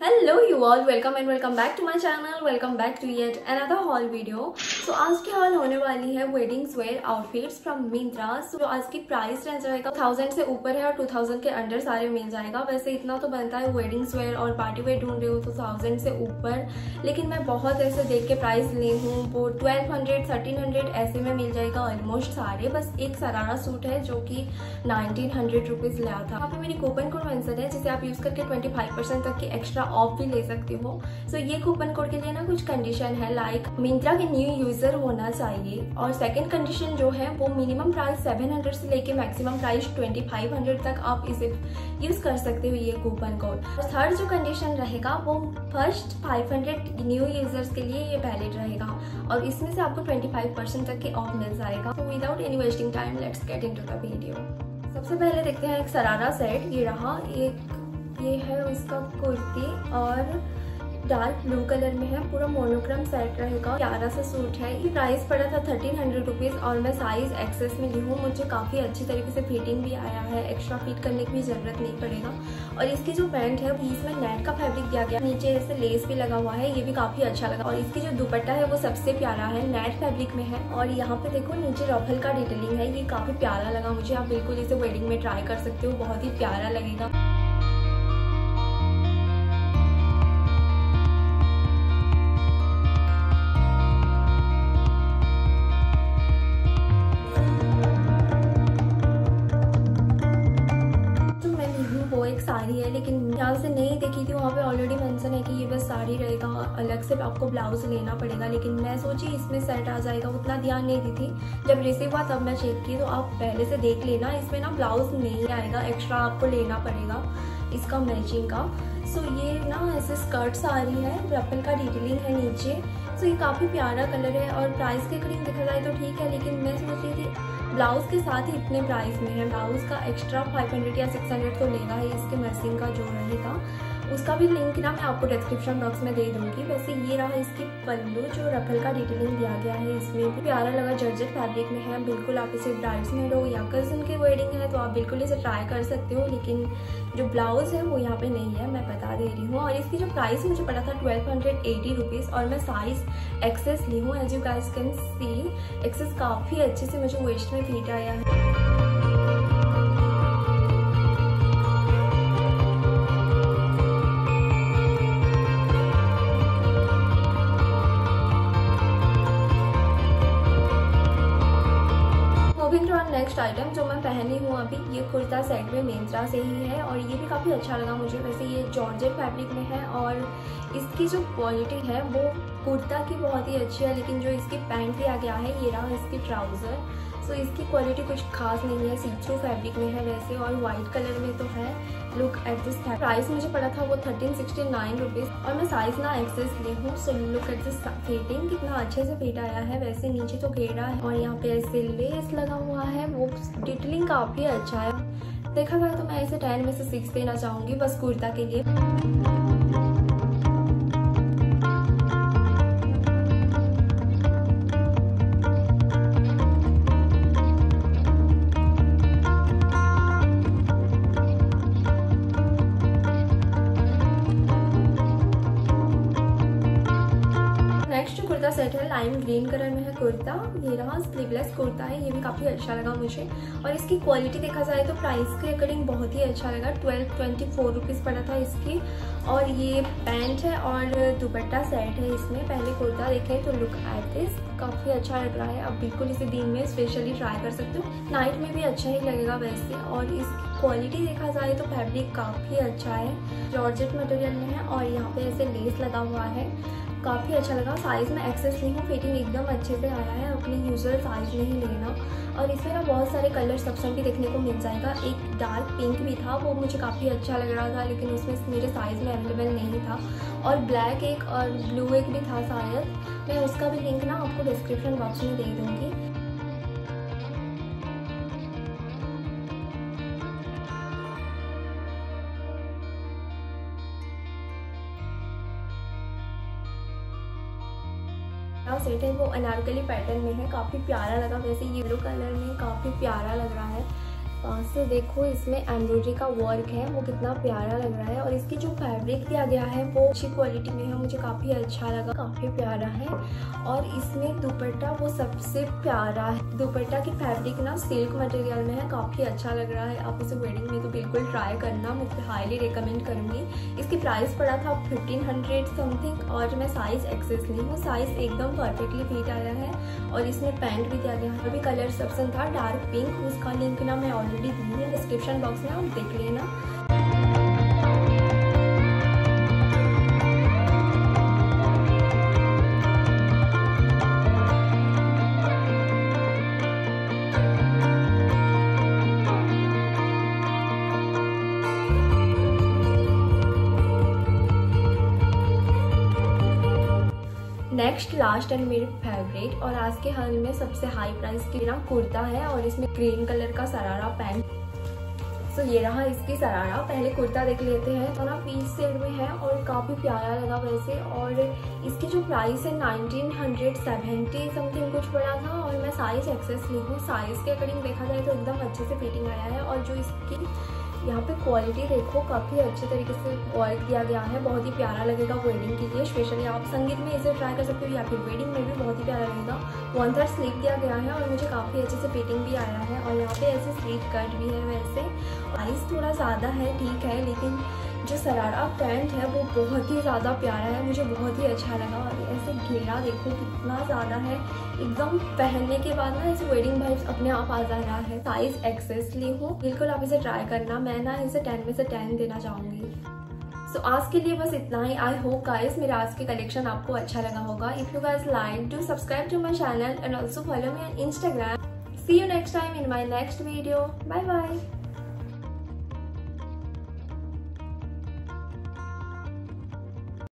Hello you all welcome and welcome back to my channel welcome back to yet another haul video so आज की haul होने वाली है wedding wear outfits from Myntra so आज की price रह जाएगा थाउज़ेंड से ऊपर है और टू थाउज़ेंड के अंडर सारे मिल जाएगा। वैसे इतना तो बनता है वेडिंग वेयर और पार्टी वेयर ढूंढ रहे हो तो थाउज़ेंड से ऊपर। लेकिन मैं बहुत ऐसे देख के प्राइस ली हूँ। वो ट्वेल्व हंड्रेड थर्टीन हंड्रेड ऐसे में मिल जाएगा ऑलमोस्ट सारे। बस एक सरारा सूट है जो कि नाइनटीन हंड्रेड रुपीज़ लिया था। यहाँ पे मेरी कूपन कोड मेंशन है, जिसे आप यूज़ करके ट्वेंटी फाइव परसेंट तक की एक्स्ट्रा ऑफ़ भी ले सकती हो। सो so, ये कूपन कोड के लिए ना कुछ कंडीशन है लाइक मिंत्रा के न्यू यूज़र होना चाहिए। और सेकंड कंडीशन जो है वो मिनिमम प्राइस 700 से लेके मैक्सिमम प्राइस 2500 तक आप इसे यूज़ कर सकते हो ये कूपन कोड और थर्ड जो कंडीशन रहेगा वो फ़र्स्ट 500 न्यू यूज़र्स के लिए ये वैलिड रहेगा। और इसमें से आपको 25 परसेंट तक के ऑफ़ मिल जाएगा। तो without any wasting time let's get into the video सबसे पहले देखते हैं एक सरारा सेट ये रहा एक ये है उसका कुर्ती और डार्क ब्लू कलर में है, पूरा मोनोग्राम सेट रहेगा। प्यारा सा सूट है। ये प्राइस पड़ा था थर्टीन हंड्रेड रुपीज़ और मैं साइज़ एक्सेस में ली हूँ। मुझे काफ़ी अच्छी तरीके से फिटिंग भी आया है। एक्स्ट्रा फिट करने की भी ज़रूरत नहीं पड़ेगा। और इसकी जो पैंट है इसमें नेट का फैब्रिक दिया गया। नीचे ऐसे लेस भी लगा हुआ है। ये भी काफ़ी अच्छा लगा। और इसकी जो दुपट्टा है, वो सबसे प्यारा है। नेट फैब्रिक में है। और यहाँ पे देखो, नीचे रफल का डिटेलिंग है। ये काफ़ी प्यारा लगा मुझे। आप बिल्कुल इसे वेडिंग में ट्राई कर सकते हो। बहुत ही प्यारा लगेगा। साड़ी है, लेकिन यहाँ से नहीं देखी थी। वहाँ पे ऑलरेडी मेंशन है कि ये बस साड़ी रहेगा, अलग से आपको ब्लाउज लेना पड़ेगा, लेकिन मैं सोची इसमें सेट आ जाएगा, उतना ध्यान नहीं दी थी। जब रिसीव हुआ तब मैं चेक की तो आप पहले से देख लेना, इसमें ना ब्लाउज नहीं आएगा एक्स्ट्रा आपको लेना पड़ेगा, इसका मैचिंग का। सो ये ना ऐसे स्कर्ट साड़ी है, रफल का डिटेलिंग है नीचे। सो ये काफ़ी प्यारा कलर है, और प्राइस के अकॉर्डिंग देखा जाए तो ठीक है, लेकिन मैं सोच रही थी ब्लाउज के साथ ही इतने प्राइस में है। ब्लाउज का एक्स्ट्रा 500 या 600 तो लेगा ही इसके मैसिंग का जो रहेगा। उसका भी लिंक ना मैं आपको डिस्क्रिप्शन बॉक्स में दे दूँगी। वैसे ये रहा इसकी पल्लू, जो रफल का डिटेलिंग दिया गया है इसमें भी। प्यारा लगा जर्जर फैब्रिक में है। बिल्कुल आप इसे ब्राइड्स में लो या कज़न की वेडिंग है तो आप बिल्कुल इसे ट्राई कर सकते हो, लेकिन जो ब्लाउज है वो यहाँ पे नहीं है, मैं बता दे रही हूँ। और इसकी जो प्राइस मुझे पड़ा था ट्वेल्व हंड्रेड एटी रुपीज़ और मैं साइज़ एक्सेस ली हूँ। As you guys can see access काफ़ी अच्छे से मुझे वेस्ट में फीट आया है। नेक्स्ट आइटम जो मैं पहनी हूँ अभी, ये कुर्ता सेट में मिंत्रा से ही है और ये भी काफ़ी अच्छा लगा मुझे। वैसे ये जॉर्जेट फैब्रिक में है और इसकी जो क्वालिटी है, वो कुर्ता की बहुत ही अच्छी है, लेकिन जो इसकी पैंट दिया गया है, ये रहा इसकी ट्राउज़र सो इसकी क्वालिटी कुछ खास नहीं है। सीचू फैब्रिक में है वैसे और वाइट कलर में तो है। लुक एट दिस प्राइस मुझे पड़ा था वो थर्टीन सिक्सटी नाइन रुपीज़ और मैं साइज़ ना एक्सेस ली हूँ। सो लुक दिस फिटिंग कितना अच्छे से फिट आया है। वैसे नीचे तो घेरा है और यहाँ पे ऐसे लेस लगा हुआ है। वो डिटेलिंग काफ़ी अच्छा है। देखा जाए तो मैं इसे टेन में से सिक्स देना चाहूँगी बस कुर्ता के लिए। सेट है लाइम ग्रीन कलर में है कुर्ता, ये रहा स्लीवलेस कुर्ता है, ये भी काफ़ी अच्छा लगा मुझे। और इसकी क्वालिटी देखा जाए तो प्राइस के अकॉर्डिंग बहुत ही अच्छा लगा ट्वेल्व ट्वेंटी फोर रुपीज़ पड़ा था इसकी। और ये पैंट है और दुपट्टा सेट है इसमें, पहले कुर्ता देखें तो लुक एट दिस काफ़ी अच्छा लग रहा है। आप बिल्कुल इसे दिन में स्पेशली ट्राई कर सकते हो। नाइट में भी अच्छा ही लगेगा वैसे। और इसकी क्वालिटी देखा जाए तो फैब्रिक काफ़ी अच्छा है। जॉर्जेट मटेरियल में है और यहाँ पे ऐसे लेस लगा हुआ है। काफ़ी अच्छा लगा। साइज़ में एक्सेस नहीं हूँ फिटिंग एकदम अच्छे से आया है, अपने यूजल साइज़ में ही लेना। और इसमें ना बहुत सारे कलर्स ऑप्शन भी देखने को मिल जाएगा। एक डार्क पिंक भी था, वो मुझे काफ़ी अच्छा लग रहा था, लेकिन उसमें मेरे साइज़ में अवेलेबल नहीं था। और ब्लैक एक और ब्लू एक भी था शायद। मैं उसका भी लिंक ना आपको डिस्क्रिप्शन बॉक्स में दे दूँगी। सेट है वो अनारकली पैटर्न में है, काफ़ी प्यारा लगा। वैसे येलो कलर में काफ़ी प्यारा लग रहा है। से देखो, इसमें एम्ब्रॉयडरी का वर्क है, वो कितना प्यारा लग रहा है और इसकी जो फैब्रिक दिया गया है, वो अच्छी क्वालिटी में है, मुझे काफ़ी अच्छा लगा, काफ़ी प्यारा है और इसमें दुपट्टा वो सबसे प्यारा है। दुपट्टा की फैब्रिक ना सिल्क मटेरियल में है, काफ़ी अच्छा लग रहा है, आप उसे वेडिंग में तो बिल्कुल ट्राई करना मुझे हाईली रिकमेंड करूँगी। इसकी प्राइस पड़ा था फिफ्टीन हंड्रेड समथिंग और मैं साइज़ एक्सेस ली हूँ साइज़ एकदम परफेक्टली फिट आया है और इसमें पैंट भी दिया गया है अभी कलर सबसे था डार्क पिंक उसका लिंक ना मैं ऑलरेडी दी है डिस्क्रिप्शन बॉक्स में आप देख लेना। नेक्स्ट लास्ट एंड मेरे फेवरेट और आज के हाल में सबसे हाई प्राइस की ना कुर्ता है और इसमें ग्रीन कलर का सरारा पैंट सो ये रहा इसकी सरारा पहले कुर्ता देख लेते हैं। तो ना पीस सेट में है और काफ़ी प्यारा लगा वैसे। और इसकी जो प्राइस है नाइनटीन हंड्रेड सेवेंटी समथिंग कुछ पड़ा था और मैं साइज़ एक्सेस ली हूँ। साइज़ के अकॉर्डिंग देखा जाए तो एकदम अच्छे से फिटिंग आया है। और जो इसकी यहाँ पे क्वालिटी देखो, काफ़ी अच्छे तरीके से वर्क किया गया है। बहुत ही प्यारा लगेगा वेडिंग के लिए स्पेशली आप संगीत में इसे ट्राई कर सकते हो। या फिर वेडिंग में भी बहुत ही प्यारा लगेगा। वन थर्ड स्लीव दिया गया है और मुझे काफ़ी अच्छे से पेटिंग भी आया है। और यहाँ पे ऐसे स्लीव कट भी है वैसे। प्राइस थोड़ा ज़्यादा है, ठीक है, लेकिन जो सरारा पैंट है वो बहुत ही ज़्यादा प्यारा है मुझे बहुत ही अच्छा लगा। और ऐसे घेरा देखो कितना ज़्यादा है। एकदम पहनने के बाद ना इसे वेडिंग वाइब्स अपने आप आ जा रहा है। साइज़ एक्सेस ली हूँ। बिल्कुल आप इसे ट्राई करना। मैं ना इसे टेन में से टेन देना चाहूँगी। सो so, आज के लिए बस इतना ही। आई होप गाइस मेरा आज के कलेक्शन आपको अच्छा लगा होगा। If you guys like do subscribe to my channel and also follow me on Instagram see you next time in my next video bye bye